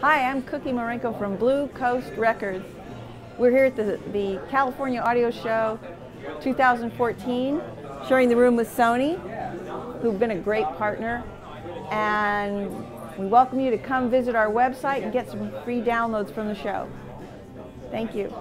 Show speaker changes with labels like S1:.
S1: Hi, I'm Cookie Marenko from Blue Coast Records. We're here at the, the California Audio Show 2014, sharing the room with Sony, who've been a great partner. And we welcome you to come visit our website and get some free downloads from the show. Thank you.